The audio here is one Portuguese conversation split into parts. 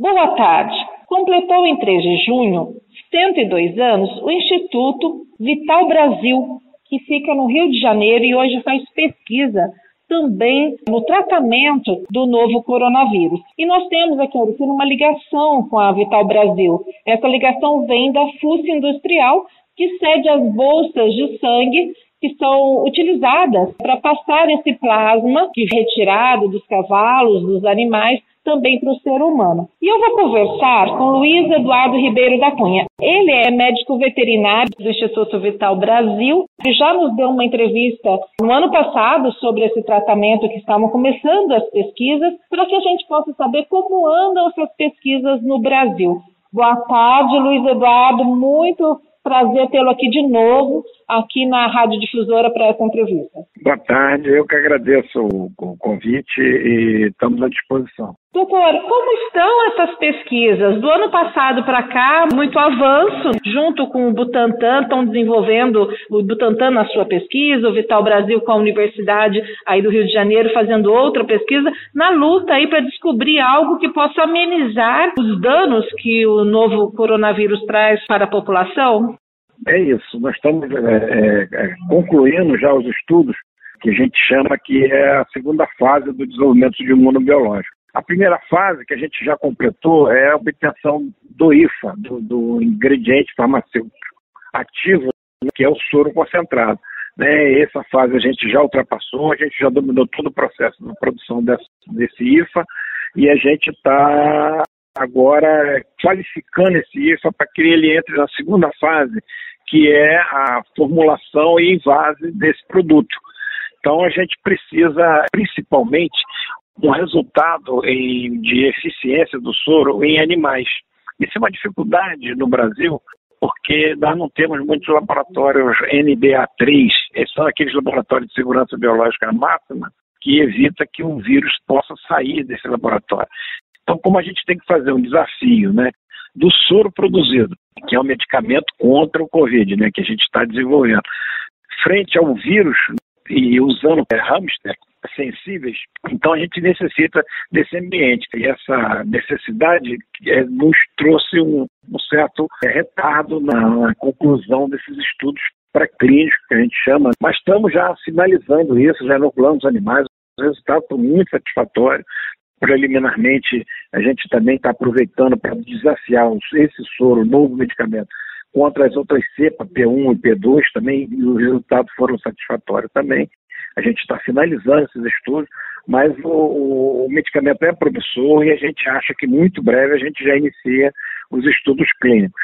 Boa tarde. Completou em 3 de junho 102 anos o Instituto Vital Brasil, que fica no Rio de Janeiro e hoje faz pesquisa também no tratamento do novo coronavírus. E nós temos aqui, Auricino, uma ligação com a Vital Brasil. Essa ligação vem da FUS Industrial, que cede as bolsas de sangue que são utilizadas para passar esse plasma que é retirado dos cavalos, dos animais, também para o ser humano. E eu vou conversar com Luiz Eduardo Ribeiro da Cunha. Ele é médico veterinário do Instituto Vital Brasil e já nos deu uma entrevista no ano passado sobre esse tratamento que estavam começando as pesquisas, para que a gente possa saber como andam essas pesquisas no Brasil. Boa tarde, Luiz Eduardo. Muito prazer tê-lo aqui de novo, aqui na Rádio Difusora para essa entrevista. Boa tarde, eu que agradeço o, convite e estamos à disposição. Doutor, como estão essas pesquisas? Do ano passado para cá, muito avanço, junto com o Butantan, estão desenvolvendo o Butantan na sua pesquisa, o Vital Brasil com a Universidade aí do Rio de Janeiro fazendo outra pesquisa, na luta aí para descobrir algo que possa amenizar os danos que o novo coronavírus traz para a população? É isso, nós estamos é, é, é concluindo já os estudos que a gente chama que é a segunda fase do desenvolvimento de imunobiológico. A primeira fase que a gente já completou é a obtenção do IFA, do, do ingrediente farmacêutico ativo, que é o soro concentrado. Né? Essa fase a gente já ultrapassou, a gente já dominou todo o processo de produção desse, desse IFA e a gente está agora qualificando esse IFA para que ele entre na segunda fase, que é a formulação e invase desse produto. Então a gente precisa, principalmente, um resultado em, de eficiência do soro em animais. Isso é uma dificuldade no Brasil, porque nós não temos muitos laboratórios NBA3, são aqueles laboratórios de segurança biológica máxima, que evita que um vírus possa sair desse laboratório. Então, como a gente tem que fazer um desafio né, do soro produzido, que é um medicamento contra o Covid, né, que a gente está desenvolvendo, frente ao vírus e usando é, hamster, sensíveis, então a gente necessita desse ambiente. E essa necessidade é, nos trouxe um, um certo é, retardo na, na conclusão desses estudos pré-clínicos, que a gente chama, mas estamos já sinalizando isso, já inoculando os animais, os resultados estão muito satisfatórios. Preliminarmente, a gente também está aproveitando para desafiar esse soro, novo medicamento, contra as outras cepas, P1 e P2 também, e os resultados foram satisfatórios também. A gente está finalizando esses estudos, mas o, o, medicamento é promissor e a gente acha que muito breve a gente já inicia os estudos clínicos.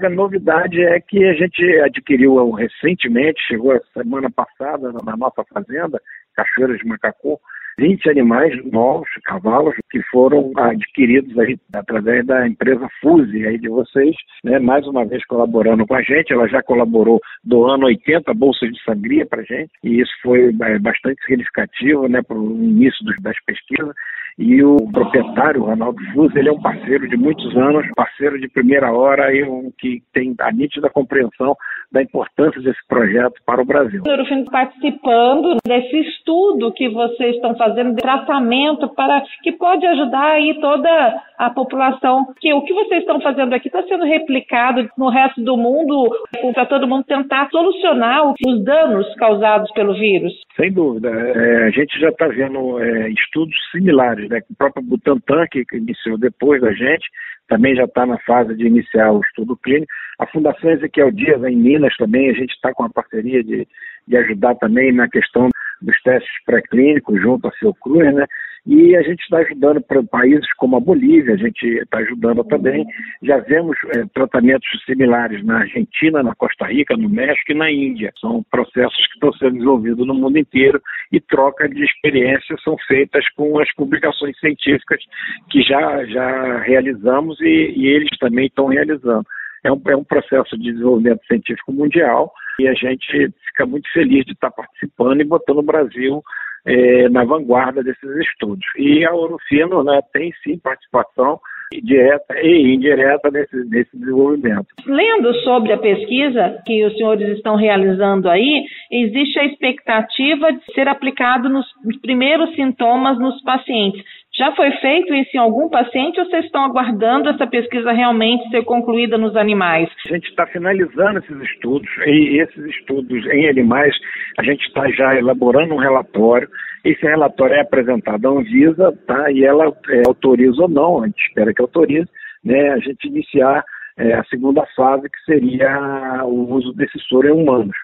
A novidade é que a gente adquiriu recentemente, chegou semana passada na nossa fazenda, Cachoeira de Macacu, 20 animais novos, cavalos, que foram adquiridos aí através da empresa Fuse aí de vocês, né, mais uma vez colaborando com a gente. Ela já colaborou doando 80 bolsas de sangria para gente, e isso foi é, bastante significativo né, para o início das pesquisas. E o proprietário, Ronaldo Fuse, ele é um parceiro de muitos anos, parceiro de primeira hora e um que tem a nítida compreensão da importância desse projeto para o Brasil. Eurofins participando desse estudo que vocês estão fazendo de tratamento para que pode ajudar aí toda a população. Que o que vocês estão fazendo aqui está sendo replicado no resto do mundo para todo mundo tentar solucionar os danos causados pelo vírus. Sem dúvida, é, a gente já está vendo é, estudos similares, né? O próprio Butantan que iniciou depois da gente também já está na fase de iniciar o estudo clínico. A Fundação Ezequiel Dias, em Minas, também, a gente está com a parceria de, de ajudar também na questão dos testes pré-clínicos junto à Fiocruz, né? E a gente está ajudando para países como a Bolívia, a gente está ajudando também. Já vemos é, tratamentos similares na Argentina, na Costa Rica, no México e na Índia. São processos que estão sendo desenvolvidos no mundo inteiro e troca de experiências são feitas com as publicações científicas que já, já realizamos e, e eles também estão realizando. É um, é um processo de desenvolvimento científico mundial e a gente fica muito feliz de estar participando e botando o Brasil é, na vanguarda desses estudos. E a Orofino né, tem sim participação direta e indireta nesse, nesse desenvolvimento. Lendo sobre a pesquisa que os senhores estão realizando aí, existe a expectativa de ser aplicado nos primeiros sintomas nos pacientes. Já foi feito isso em algum paciente ou vocês estão aguardando essa pesquisa realmente ser concluída nos animais? A gente está finalizando esses estudos e esses estudos em animais, a gente está já elaborando um relatório. Esse relatório é apresentado à Anvisa, tá? E ela é, autoriza ou não, a gente espera que autorize, né? A gente iniciar é, a segunda fase, que seria o uso desse soro em humanos.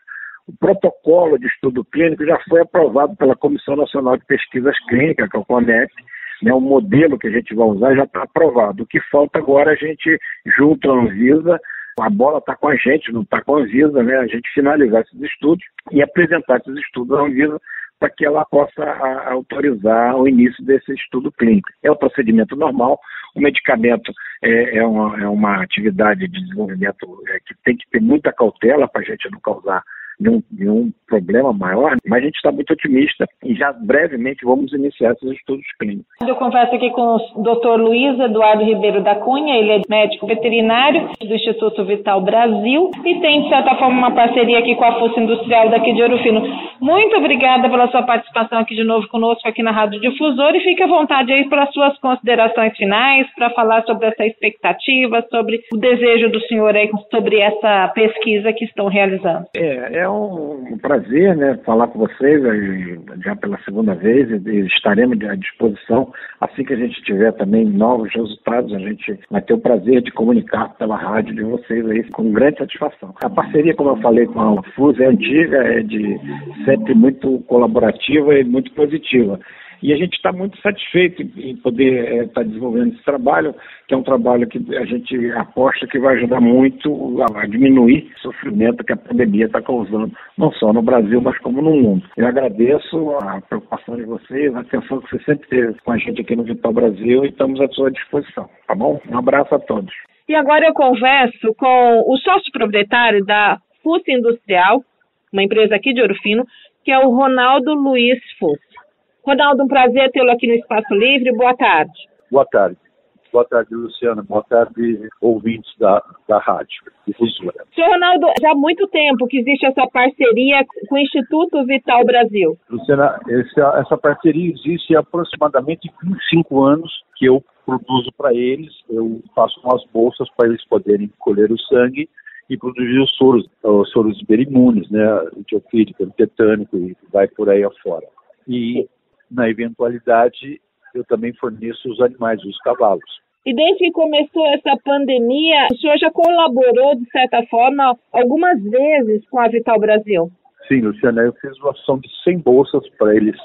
O protocolo de estudo clínico já foi aprovado pela Comissão Nacional de Pesquisas Clínicas, que é o CONEP, né, o modelo que a gente vai usar já está aprovado. O que falta agora é a gente, junto à Anvisa, a bola está com a gente, não está com a Anvisa, né, a gente finalizar esses estudos e apresentar esses estudos à Anvisa para que ela possa a, autorizar o início desse estudo clínico. É o procedimento normal, o medicamento é, é, uma, é uma, atividade de desenvolvimento é, que tem que ter muita cautela para a gente não causar nenhum, nenhum problema maior, mas a gente está muito otimista e já brevemente vamos iniciar esses estudos clínicos. Eu converso aqui com o Dr. Luiz Eduardo Ribeiro da Cunha, ele é médico veterinário do Instituto Vital Brasil e tem, de certa forma, uma parceria aqui com a Força Industrial daqui de Ouro Fino. Muito obrigada pela sua participação aqui de novo conosco aqui na Rádio Difusor e fique à vontade aí para as suas considerações finais, para falar sobre essa expectativa, sobre o desejo do senhor aí, sobre essa pesquisa que estão realizando. É, é é um prazer né, falar com vocês já pela segunda vez e estaremos à disposição assim que a gente tiver também novos resultados, a gente vai ter o prazer de comunicar pela rádio de vocês aí com grande satisfação. A parceria, como eu falei com a FUS, é antiga, é de sempre muito colaborativa e muito positiva. E a gente está muito satisfeito em poder estar é, tá desenvolvendo esse trabalho, que é um trabalho que a gente aposta que vai ajudar muito a, diminuir o sofrimento que a pandemia está causando, não só no Brasil, mas como no mundo. Eu agradeço a preocupação de vocês, a atenção que você sempre teve com a gente aqui no Vital Brasil e estamos à sua disposição, tá bom? Um abraço a todos. E agora eu converso com o sócio proprietário da Fuça Industrial, uma empresa aqui de Ouro Fino, que é o Ronaldo Luiz Fuss. Ronaldo, um prazer tê-lo aqui no Espaço Livre. Boa tarde. Boa tarde. Boa tarde, Luciana. Boa tarde, ouvintes da, da rádio difusora. Senhor Ronaldo, já há muito tempo que existe essa parceria com o Instituto Vital Brasil. Luciana, essa, essa parceria existe há aproximadamente 25 anos que eu produzo para eles. Eu faço umas bolsas para eles poderem colher o sangue e produzir os soros, os soros iberimunes, né, etiofídico, tetânico e vai por aí afora. E na eventualidade, eu também forneço os animais, os cavalos. E desde que começou essa pandemia, o senhor já colaborou, de certa forma, algumas vezes com a Vital Brasil? Sim, Luciana, eu fiz uma ação de 100 bolsas para eles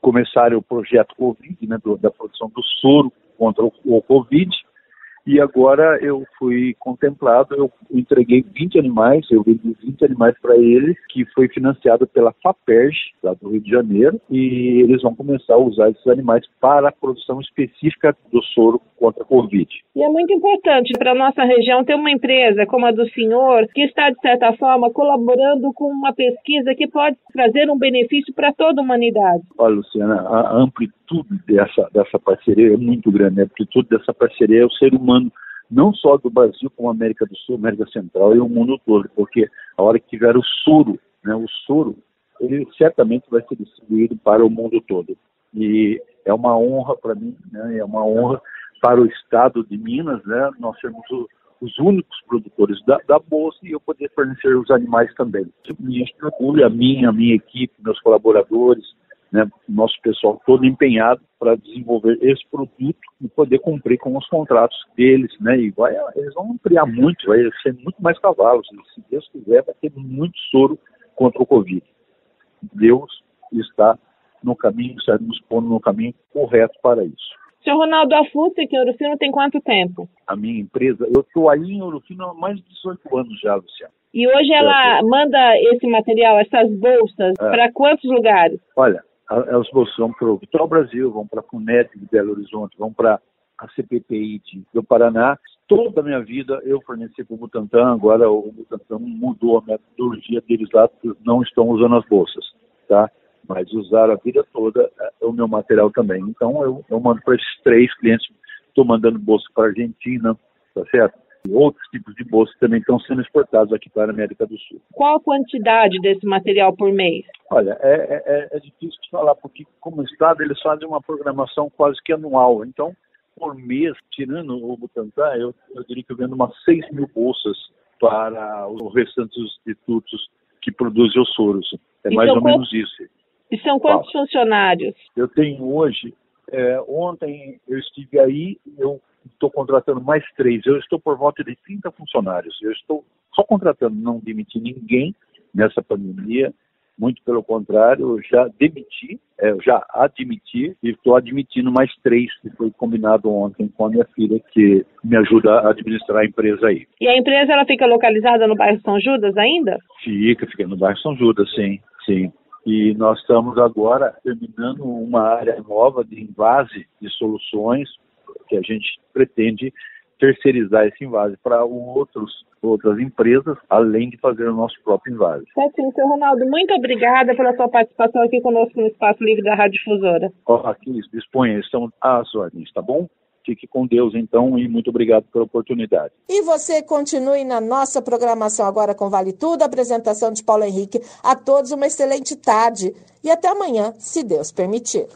começarem o projeto Covid, né, da produção do soro contra o Covid, e agora eu fui contemplado, eu entreguei 20 animais, eu vendi 20 animais para eles, que foi financiado pela FAPERJ, lá do Rio de Janeiro, e eles vão começar a usar esses animais para a produção específica do soro contra a Covid. E é muito importante para a nossa região ter uma empresa como a do senhor, que está, de certa forma, colaborando com uma pesquisa que pode trazer um benefício para toda a humanidade. Olha, Luciana, a amplitude dessa, dessa parceria é muito grande, a amplitude dessa parceria é o ser humano não só do Brasil, como América do Sul, América Central e o mundo todo, porque a hora que tiver o soro, né, o soro, ele certamente vai ser distribuído para o mundo todo. E é uma honra para mim, né, é uma honra para o Estado de Minas, né, nós sermos os únicos produtores da, da, bolsa e eu poder fornecer os animais também. Me orgulho a mim, a minha equipe, meus colaboradores, né, nosso pessoal todo empenhado para desenvolver esse produto e poder cumprir com os contratos deles, né? E vai, eles vão ampliar muito, vai ser muito mais cavalos. E, se Deus quiser, vai ter muito soro contra o Covid. Deus está no caminho, está nos pondo no caminho correto para isso. Seu Ronaldo, a aqui em Ourofino tem quanto tempo? A minha empresa, eu estou aí em Ourofino há mais de 18 anos já, Luciano. E hoje ela é, manda esse material, essas bolsas, é. para quantos lugares? Olha, elas vão para o Vital Brasil, vão para a FUNET de Belo Horizonte, vão para a CPPI de, do Paraná. Toda a minha vida eu forneci para o Butantan, agora o Butantan mudou a metodologia deles lá, não estão usando as bolsas, tá? Mas usaram a vida toda é, o meu material também. Então eu, eu mando para esses três clientes, estou mandando bolsa para a Argentina, tá certo? Outros tipos de bolsas também estão sendo exportados aqui para a América do Sul. Qual a quantidade desse material por mês? Olha, é, é, é, é difícil de falar, porque como Estado eles fazem uma programação quase que anual. Então, por mês, tirando o Butantan, eu, eu diria que eu vendo umas 6 mil bolsas para os restantes institutos que produzem os soros. É mais ou menos isso. E são quantos Fala. funcionários? Eu tenho hoje, é, ontem eu estive aí, eu estou contratando mais três. Eu estou por volta de 30 funcionários. Eu estou só contratando, não demiti ninguém nessa pandemia. Muito pelo contrário, eu já demiti, é, eu já admiti e estou admitindo mais três, que foi combinado ontem com a minha filha, que me ajuda a administrar a empresa aí. E a empresa ela fica localizada no bairro São Judas ainda? Fica, fica no bairro São Judas, sim, sim. E nós estamos agora terminando uma área nova de invase de soluções que a gente pretende terceirizar esse invase para outros outras empresas, além de fazer o nosso próprio invase. Certinho, seu Ronaldo, muito obrigada pela sua participação aqui conosco no Espaço Livre da Rádio Difusora. Oh, aqui, disponha, estamos às ordens, tá bom? Fique com Deus, então, e muito obrigado pela oportunidade. E você continue na nossa programação agora com Vale Tudo, apresentação de Paulo Henrique. A todos uma excelente tarde e até amanhã, se Deus permitir.